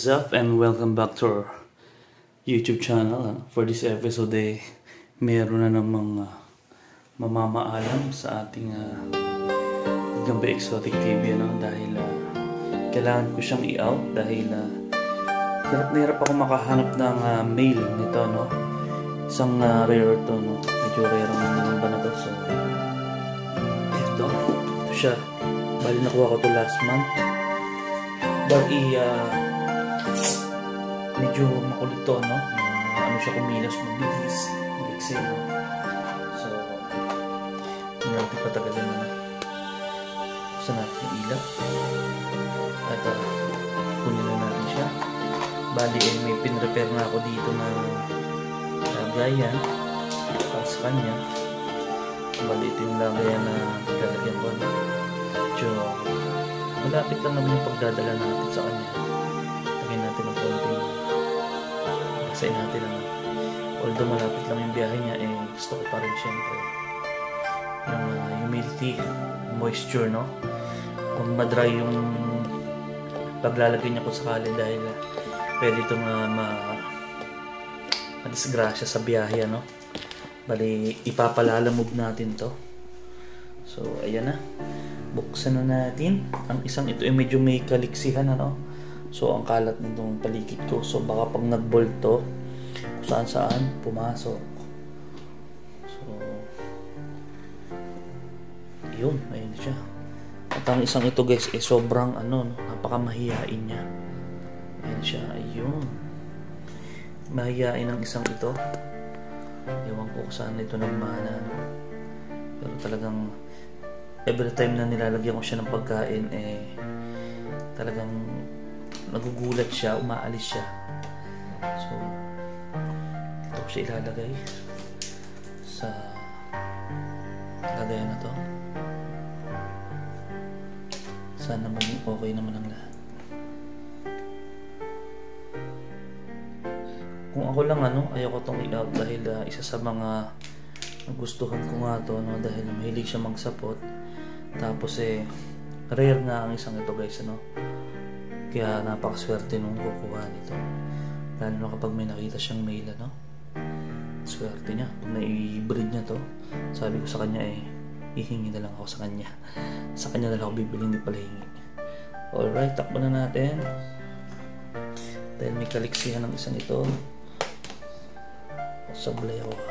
What's up and welcome back to our YouTube channel. ah. For this episode eh, meron na namang ah, mamamaalam sa ating uh, Gambe Exotic TV ano, dahil ah, kailangan ko siyang i-out dahil uh, hirap na hirap ako makahanap ng ah, mail nito no. Isang ah, rare to no. Medyo rare ang naman ba na to. So, eto. Ito siya. Bali nakuha ko to last month. Bali, ah, medyo makulit to, no? Uh, ano siya kumilos, mabilis, no? So, hindi natin patagalan na. Buksan natin yung ilaw. At uh, kunin na natin siya. Bali, eh, may pinrepair na ako dito na lagayan para sa kanya. Bali, ito yung lagayan na paglalagyan ko. Medyo malapit lang naman yung pagdadala natin sa kanya. Lagyan natin ng konting basahin natin lang. Although malapit lang yung biyahe niya, eh gusto ko pa rin syempre yung uh, humidity, moisture, no? Kung madry yung paglalagay niya kung sakali dahil uh, pwede itong uh, ma madisgrasya sa biyahe, no? Bali, ipapalalamove natin to. So, ayan na. Buksan na natin. Ang isang ito ay medyo may kaliksihan, ano? So, ang kalat nitong paligid ko. So, baka pag nag-bolt to, saan saan, pumasok. So, yun, ayun siya. At ang isang ito guys, eh sobrang ano, no, napakamahiyain niya. Ayun siya, ayun. Mahiyain ang isang ito. Ewan ko kung saan ito nagmana. No? Pero talagang every time na nilalagyan ko siya ng pagkain, eh talagang nagugulat siya, umaalis siya. So, ito siya ilalagay sa lagayan na to. Sana maging okay naman ang lahat. Kung ako lang ano, ayoko tong i-out dahil ah, isa sa mga nagustuhan ko nga to no dahil mahilig siya magsapot. Tapos eh rare nga ang isang ito guys ano. Kaya napakaswerte nung kukuha nito. Lalo na kapag may nakita siyang mail ano. Swerte niya. Kung na-breed niya to, sabi ko sa kanya eh, hihingi na lang ako sa kanya. Sa kanya na lang ako bibili, hindi pala hingi. Alright, takbo na natin. Dahil may kaliksihan ng isang ito. Sablay ako.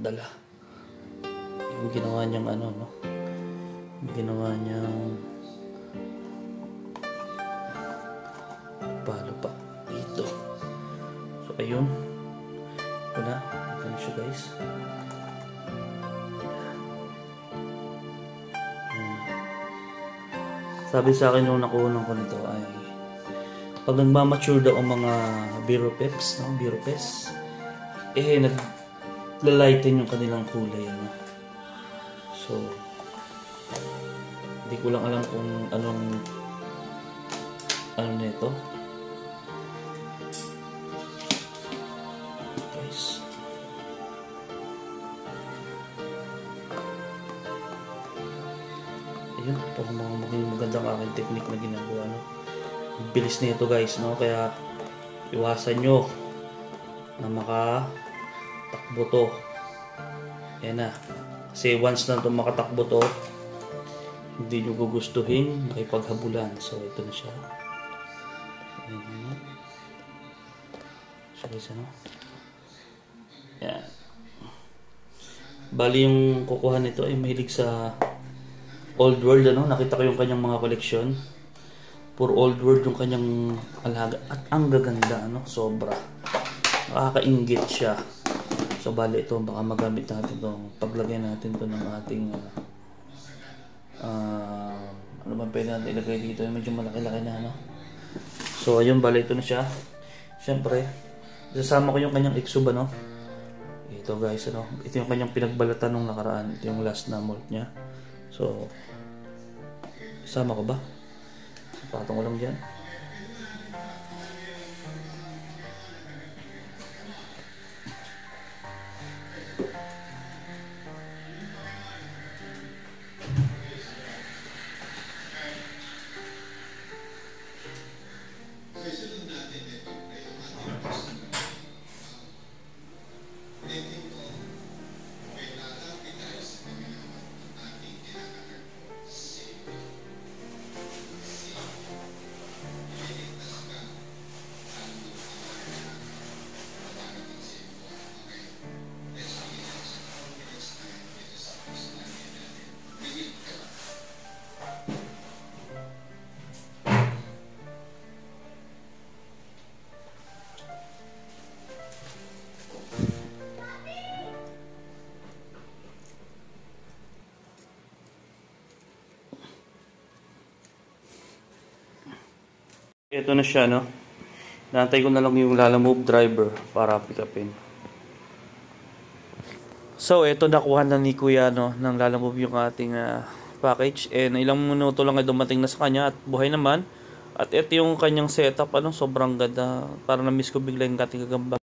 Dala. Yung ginawa niyang ano, no? Yung ginawa niyang palo pa dito. So, ayun. Ito na. Ito na siya, guys. Hmm. Sabi sa akin nung nakuha ko nito ay pag nagmamature daw ang mga Biro Peps, no? Biro eh, naglalighten yung kanilang kulay, ano? So, hindi ko lang alam kung anong ano nito. Ayun, po mga maging magandang aking technique na ginagawa, no? Bilis nito guys, no? Kaya iwasan nyo na makatakbo to. Yan na. Kasi once na ito makatakbo to, hindi nyo gugustuhin makipaghabulan. So, ito na siya. Ayan na. So, ano? Yan. Bali yung kukuha nito ay mahilig sa old world, ano? Nakita ko yung kanyang mga koleksyon. Puro old world yung kanyang alaga. At ang gaganda, ano? Sobra. Nakakaingit siya. So, bali ito, baka magamit natin to Paglagay natin to ng ating uh, uh, ano ba pwede natin ilagay dito? Medyo malaki-laki na, ano? So, ayun, bali ito na siya. Siyempre, sasama ko yung kanyang exub, ano? Ito guys, ano? Ito yung kanyang pinagbalatan nung nakaraan. Ito yung last na molt niya. So, sama ko ba? Patong ko lang dyan. Ito na siya, no? Nantay ko na lang yung lalamove driver para pick upin. So, ito nakuha na ni Kuya, no? Nang lalamove yung ating ah, package. And ilang minuto lang ay dumating na sa kanya at buhay naman. At ito yung kanyang setup, ano? Sobrang ganda. Parang na-miss ko bigla yung ating gagamba.